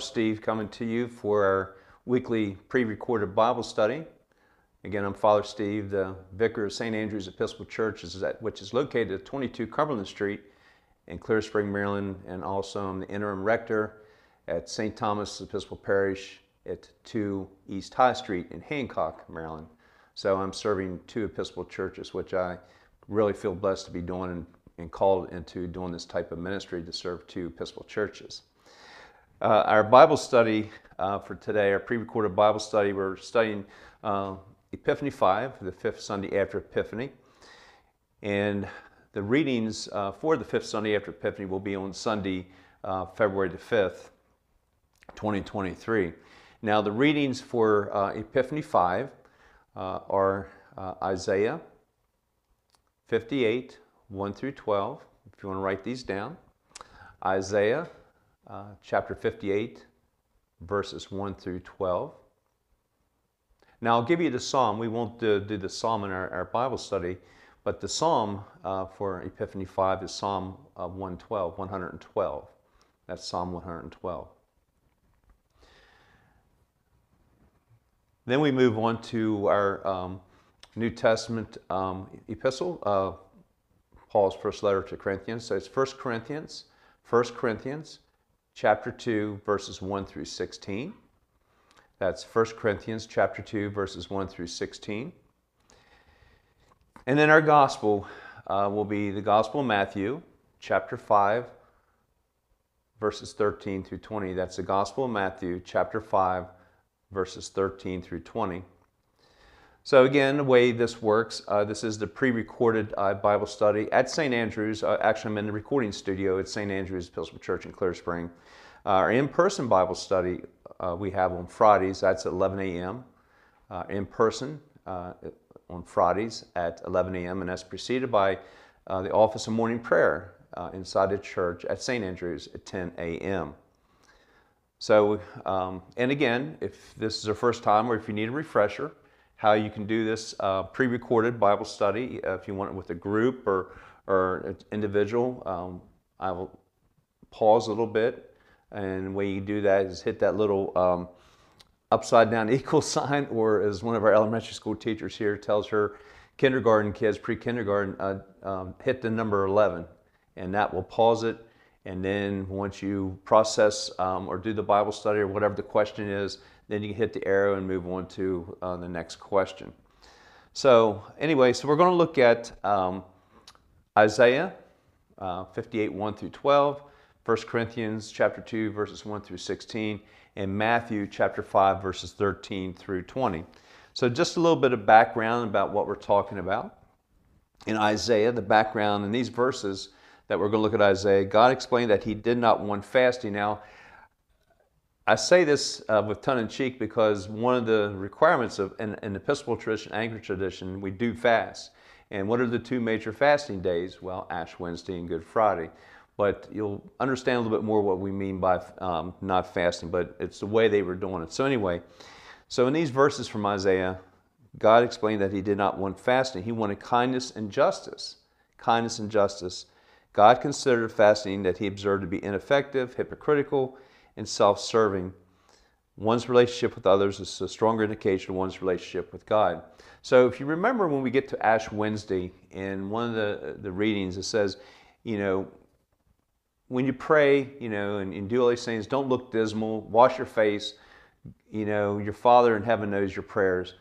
Steve coming to you for our weekly pre-recorded Bible study. Again, I'm Father Steve, the vicar of St. Andrew's Episcopal Church, which is located at 22 Cumberland Street in Clear Spring, Maryland, and also I'm the interim rector at St. Thomas Episcopal Parish at 2 East High Street in Hancock, Maryland. So I'm serving two Episcopal churches, which I really feel blessed to be doing and, and called into doing this type of ministry to serve two Episcopal churches. Uh, our Bible study uh, for today, our pre-recorded Bible study, we're studying uh, Epiphany 5, the fifth Sunday after Epiphany. And the readings uh, for the fifth Sunday after Epiphany will be on Sunday, uh, February the 5th, 2023. Now, the readings for uh, Epiphany 5 are Isaiah 58, 1 through 12, if you want to write these down. Isaiah uh, chapter 58, verses 1 through 12. Now, I'll give you the psalm. We won't do, do the psalm in our, our, Bible study, but the psalm uh, for Epiphany 5 is Psalm uh, 112, 112. That's Psalm 112. Then we move on to our um, New Testament um, epistle, uh, Paul's first letter to Corinthians. So it's 1 Corinthians, 1 Corinthians chapter 2, verses 1 through 16. That's 1 Corinthians chapter 2, verses 1 through 16. And then our gospel uh, will be the Gospel of Matthew, chapter 5, verses 13 through 20. That's the Gospel of Matthew, chapter 5, verses 13 through 20. So again, the way this works, uh, this is the pre-recorded uh, Bible study at St. Andrews. Uh, actually, I'm in the recording studio at St. Andrews Episcopal Church in Clear Spring. Uh, our in-person Bible study uh, we have on Fridays. That's at 11 a.m. Uh, in person on Fridays at 11 a.m. and that's preceded by the Office of Morning Prayer inside the church at St. Andrews at 10 a.m. So, um, and again, if this is your first time or if you need a refresher, how you can do this uh, pre-recorded Bible study uh, if you want it with a group or, or individual. Um, I will pause a little bit and the way you do that is hit that little um, upside down equal sign or as one of our elementary school teachers here tells her kindergarten kids, pre-kindergarten, uh, um, hit the number 11 and that will pause it and then once you process um, or do the Bible study or whatever the question is, then you can hit the arrow and move on to uh, the next question. So anyway, so we're going to look at um, Isaiah uh, 58, 1 through 12, 1 Corinthians chapter 2, verses 1 through 16, and Matthew chapter 5, verses 13 through 20. So just a little bit of background about what we're talking about. In Isaiah, the background in these verses that we're going to look at Isaiah, God explained that he did not want fasting. Now, I say this uh, with tongue in cheek because one of the requirements of in, in Episcopal tradition, Anglican tradition, we do fast. And what are the two major fasting days? Well, Ash Wednesday and Good Friday. But you'll understand a little bit more what we mean by um, not fasting, but it's the way they were doing it. So, anyway, so in these verses from Isaiah, God explained that He did not want fasting, He wanted kindness and justice. Kindness and justice. God considered fasting that He observed to be ineffective, hypocritical, and self serving. One's relationship with others is a stronger indication of one's relationship with God. So, if you remember when we get to Ash Wednesday, in one of the, the readings, it says, you know, when you pray, you know, and, and do all these things, don't look dismal, wash your face. You know, your Father in heaven knows your prayers.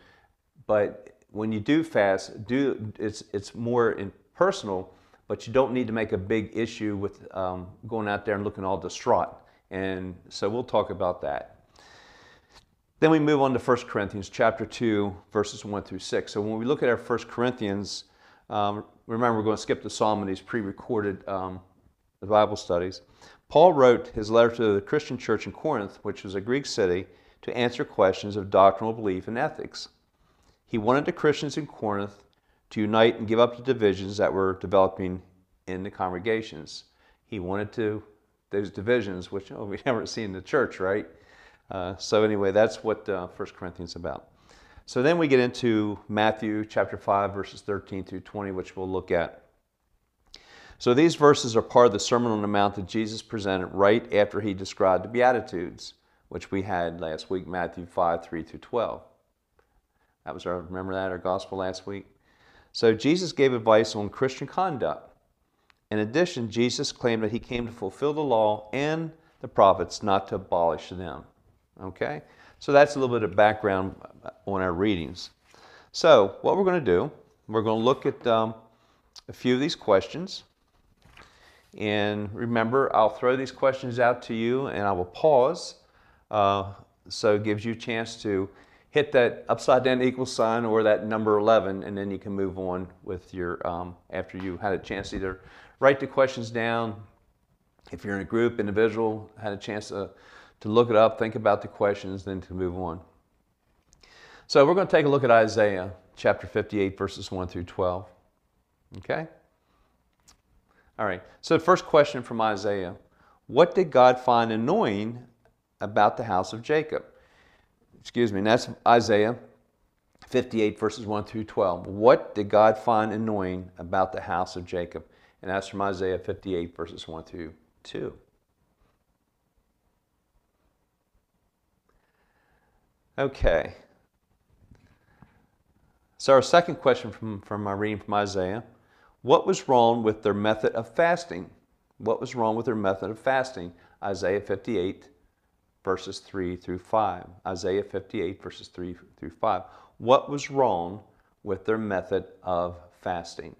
But when you do fast, do it's it's more personal, but you don't need to make a big issue with um, going out there and looking all distraught. And so we'll talk about that. Then we move on to 1 Corinthians chapter 2, verses 1 through 6. So when we look at our 1 Corinthians, um, remember we're going to skip the psalm in these pre-recorded um, Bible studies. Paul wrote his letter to the Christian church in Corinth, which was a Greek city, to answer questions of doctrinal belief and ethics. He wanted the Christians in Corinth to unite and give up the divisions that were developing in the congregations. He wanted to those divisions, which oh, we never see in the church, right? Uh, so anyway, that's what uh, 1 Corinthians is about. So then we get into Matthew chapter 5, verses 13 through 20, which we'll look at. So these verses are part of the Sermon on the Mount that Jesus presented right after he described the Beatitudes. which we had last week, Matthew 5 3 through 12. That was our, remember that, our gospel last week? So Jesus gave advice on Christian conduct. In addition, Jesus claimed that he came to fulfill the law and the prophets, not to abolish them. Okay? So that's a little bit of background on our readings. So, what we're going to do, we're going to look at um, a few of these questions. And remember, I'll throw these questions out to you and I will pause. Uh, so it gives you a chance to hit that upside down equal sign or that number 11, and then you can move on with your, um, after you had a chance to either write the questions down. If you're in a group, individual, had a chance to, to look it up, think about the questions, then to move on. So we're going to take a look at Isaiah chapter 58, verses 1 through 12. Okay? All right. So the first question from Isaiah What did God find annoying about the house of Jacob? Excuse me, and that's Isaiah 58, verses 1 through 12. What did God find annoying about the house of Jacob? And that's from Isaiah 58, verses 1 through 2. Okay. So, our second question from, from our reading from Isaiah What was wrong with their method of fasting? What was wrong with their method of fasting? Isaiah 58, verses 3 through 5. Isaiah 58, verses 3 through 5. What was wrong with their method of fasting?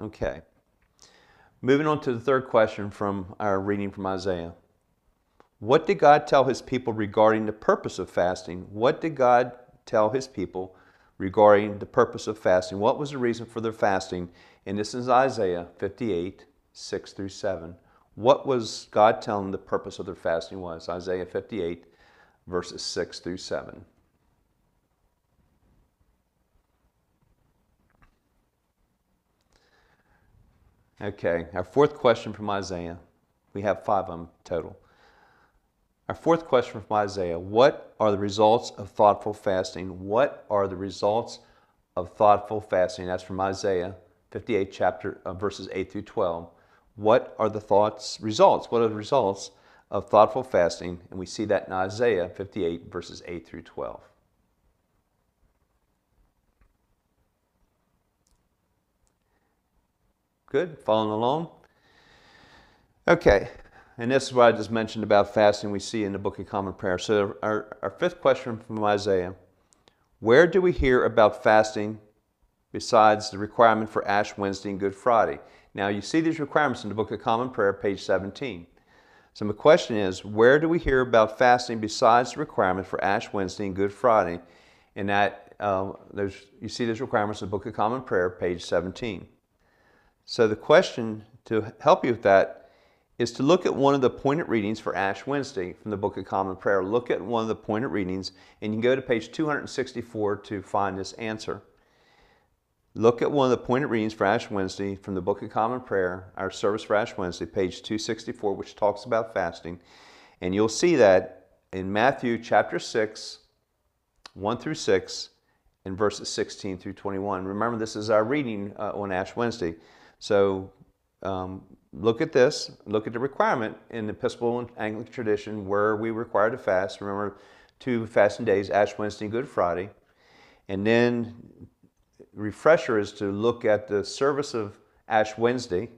Okay. Moving on to the third question from our reading from Isaiah. What did God tell his people regarding the purpose of fasting? What did God tell his people regarding the purpose of fasting? What was the reason for their fasting? And this is Isaiah 58, 6 through 7. What was God telling the purpose of their fasting was? Isaiah 58, verses 6 through 7. Okay, our fourth question from Isaiah. We have five of them total. Our fourth question from Isaiah What are the results of thoughtful fasting? What are the results of thoughtful fasting? That's from Isaiah 58, chapter, uh, verses 8 through 12. What are the thoughts, results? What are the results of thoughtful fasting? And we see that in Isaiah 58, verses 8 through 12. Good, following along? Okay, and this is what I just mentioned about fasting we see in the Book of Common Prayer. So, our, our fifth question from Isaiah Where do we hear about fasting besides the requirement for Ash Wednesday and Good Friday? Now, you see these requirements in the Book of Common Prayer, page 17. So, my question is Where do we hear about fasting besides the requirement for Ash Wednesday and Good Friday? And that uh, there's, you see these requirements in the Book of Common Prayer, page 17. So the question to help you with that is to look at one of the pointed readings for Ash Wednesday from the Book of Common Prayer. Look at one of the pointed readings, and you can go to page 264 to find this answer. Look at one of the pointed readings for Ash Wednesday from the Book of Common Prayer, our service for Ash Wednesday, page 264, which talks about fasting. And you'll see that in Matthew chapter 6, 1 through 6, and verses 16 through 21. Remember, this is our reading uh, on Ash Wednesday. So um, look at this, look at the requirement in the Episcopal and Anglican tradition where we require to fast. Remember, two fasting days, Ash Wednesday and Good Friday. And then refresher is to look at the service of Ash Wednesday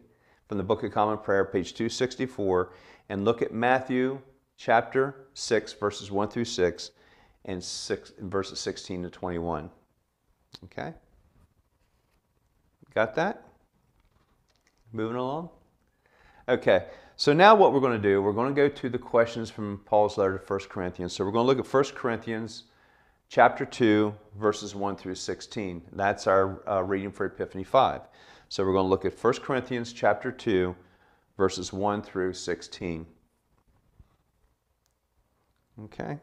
from the Book of Common Prayer, page 264, and look at Matthew chapter 6, verses 1 through 6, and six, verses 16 to 21. Okay? Got that? Moving along? Okay, so now what we're going to do, we're going to go to the questions from Paul's letter to 1 Corinthians. So we're going to look at 1 Corinthians chapter 2, verses 1 through 16. That's our uh, reading for Epiphany 5. So we're going to look at 1 Corinthians chapter 2, verses 1 through 16. Okay?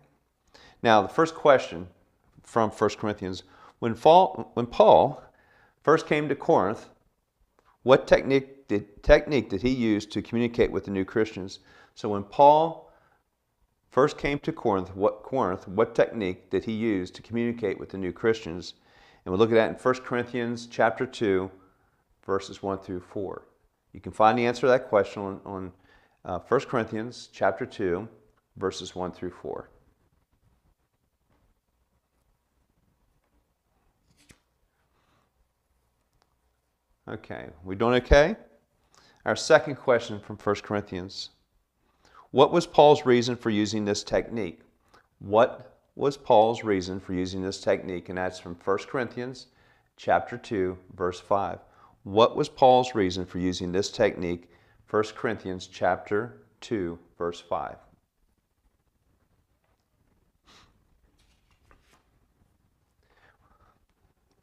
Now, the first question from 1 Corinthians when, Paul, when Paul first came to Corinth, what technique did, technique that he used to communicate with the new Christians? So when Paul first came to Corinth, what Corinth, what technique did he use to communicate with the new Christians? And we'll look at that in 1 Corinthians chapter 2, verses 1 through 4. You can find the answer to that question on, on uh, 1 Corinthians chapter 2, verses 1 through 4. Okay, we doing okay? Our second question from 1 Corinthians. What was Paul's reason for using this technique? What was Paul's reason for using this technique? And that's from 1 Corinthians chapter 2, verse 5. What was Paul's reason for using this technique? 1 Corinthians chapter 2, verse 5.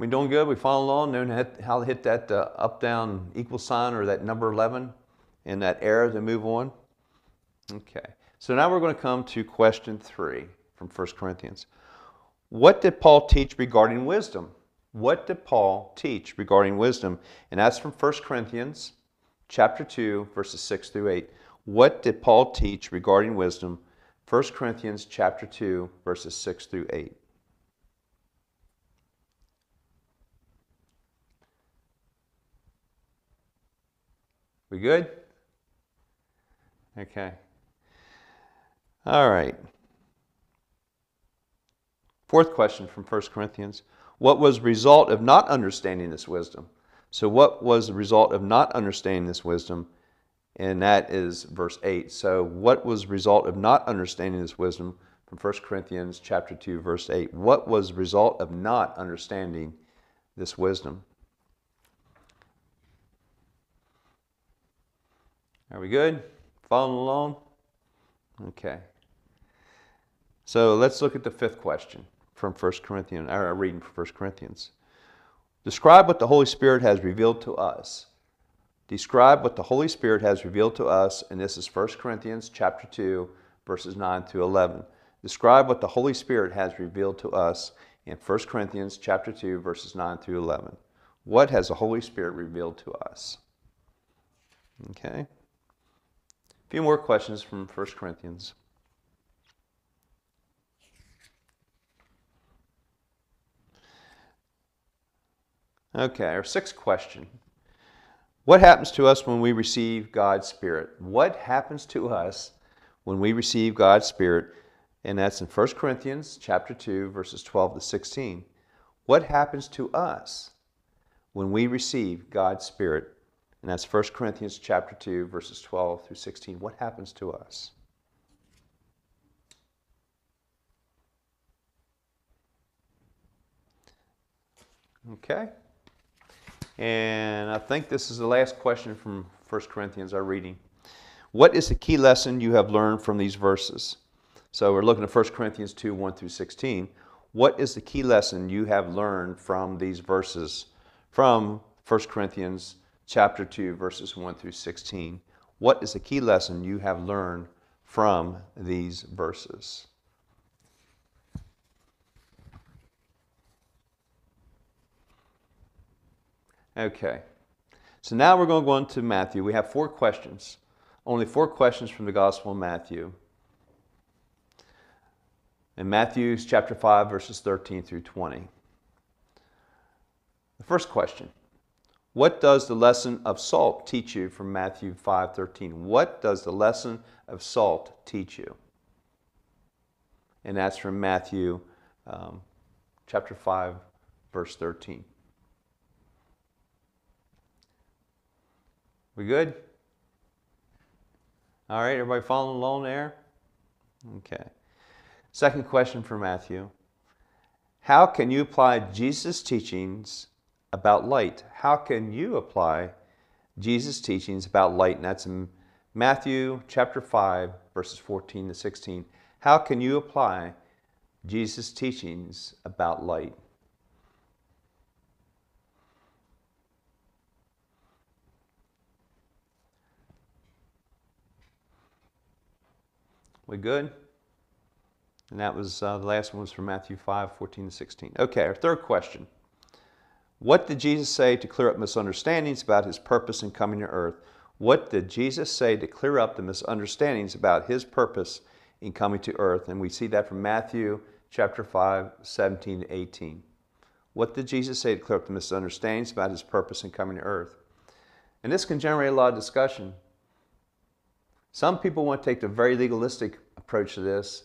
We doing good? We follow along, knowing how to hit that uh, up down equal sign or that number 11 and that arrow to move on? Okay. So now we're going to come to question 3 from 1 Corinthians. What did Paul teach regarding wisdom? What did Paul teach regarding wisdom? And that's from 1 Corinthians chapter 2 verses 6 through 8. What did Paul teach regarding wisdom? 1 Corinthians chapter 2 verses 6 through 8. We good? Okay. All right. Fourth question from 1 Corinthians. What was result of not understanding this wisdom? So, what was the result of not understanding this wisdom? And that is verse 8. So, what was result of not understanding this wisdom from 1 Corinthians chapter 2, verse 8? What was the result of not understanding this wisdom? Are we good? Following along? Okay. So let's look at the fifth question from 1 Corinthians, our reading from 1 Corinthians. Describe what the Holy Spirit has revealed to us. Describe what the Holy Spirit has revealed to us, and this is 1 Corinthians chapter 2, verses 9 through 11. Describe what the Holy Spirit has revealed to us in 1 Corinthians chapter 2, verses 9 through 11. What has the Holy Spirit revealed to us? Okay few more questions from 1 Corinthians. Okay, our sixth question. What happens to us when we receive God's Spirit? What happens to us when we receive God's Spirit? And that's in 1 Corinthians chapter 2, verses 12 to 16. What happens to us when we receive God's Spirit? And that's 1 Corinthians chapter 2, verses 12 through 16. What happens to us? Okay. And I think this is the last question from 1 Corinthians, our reading. What is the key lesson you have learned from these verses? So we're looking at 1 Corinthians 2 1 through 16. What is the key lesson you have learned from these verses from 1 Corinthians chapter 2, verses 1 through 16. What is the key lesson you have learned from these verses? Okay. So now we're going to go into Matthew. We have four questions. Only four questions from the Gospel of Matthew. In Matthew chapter 5, verses 13 through 20. The first question what does the lesson of salt teach you from Matthew 5:13? What does the lesson of salt teach you? And that's from Matthew um, chapter 5, verse 13. We good? All right, everybody following along there? Okay. Second question for Matthew. How can you apply Jesus' teachings about light. How can you apply Jesus' teachings about light? And that's in Matthew chapter 5, verses 14 to 16. How can you apply Jesus' teachings about light? We good? And that was uh, the last one was from Matthew 5, 14 to 16. Okay, our third question. What did Jesus say to clear up misunderstandings about his purpose in coming to earth? What did Jesus say to clear up the misunderstandings about his purpose in coming to earth? And we see that from Matthew chapter 5, 17 to 18. What did Jesus say to clear up the misunderstandings about his purpose in coming to earth? And this can generate a lot of discussion. Some people want to take the very legalistic approach to this,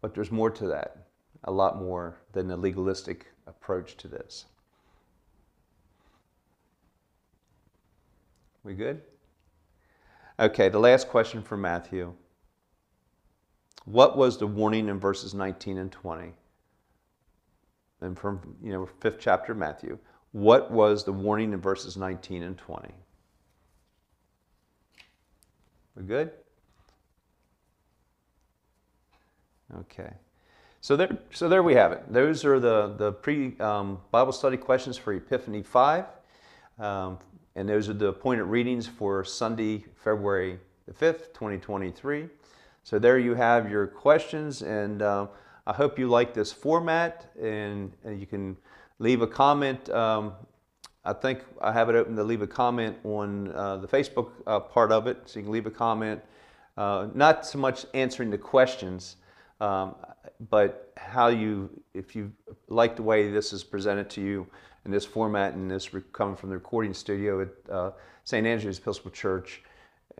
but there's more to that, a lot more than the legalistic approach to this. We good? Okay, the last question for Matthew. What was the warning in verses 19 and 20? And from, you know, fifth chapter of Matthew. What was the warning in verses 19 and 20? We good? Okay. So there, so there we have it. Those are the, the pre um, Bible study questions for Epiphany 5. Um, and those are the appointed readings for Sunday, February the 5th, 2023. So there you have your questions, and uh, I hope you like this format, and, and you can leave a comment. Um, I think I have it open to leave a comment on uh, the Facebook uh, part of it, so you can leave a comment. Uh, not so much answering the questions, um, but how you, if you like the way this is presented to you, in this format and this coming from the recording studio at uh, St. Andrew's Episcopal Church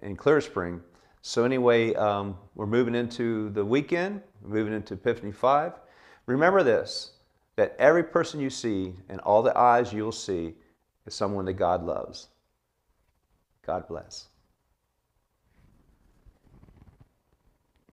in Clear Spring. So anyway, um, we're moving into the weekend, moving into Epiphany 5. Remember this, that every person you see and all the eyes you'll see is someone that God loves. God bless.